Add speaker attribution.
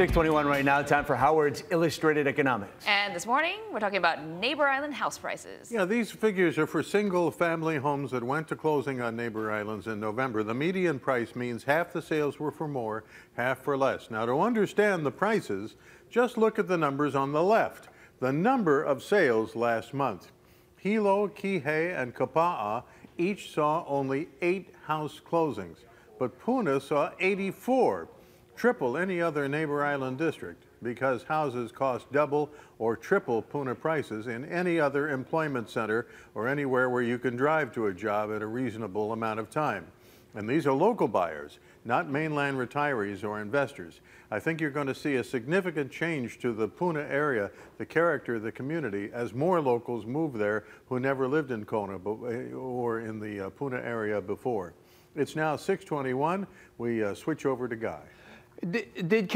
Speaker 1: 621 right now. Time for Howard's Illustrated Economics.
Speaker 2: And this morning, we're talking about Neighbor Island house prices.
Speaker 3: Yeah, these figures are for single family homes that went to closing on Neighbor Islands in November. The median price means half the sales were for more, half for less. Now, to understand the prices, just look at the numbers on the left. The number of sales last month. Hilo, Kihei, and Kapa'a each saw only eight house closings, but Puna saw 84 triple any other neighbor island district because houses cost double or triple Puna prices in any other employment center or anywhere where you can drive to a job at a reasonable amount of time. And these are local buyers, not mainland retirees or investors. I think you're going to see a significant change to the Puna area, the character of the community, as more locals move there who never lived in Kona or in the uh, Puna area before. It's now 621. We uh, switch over to Guy.
Speaker 1: Did, did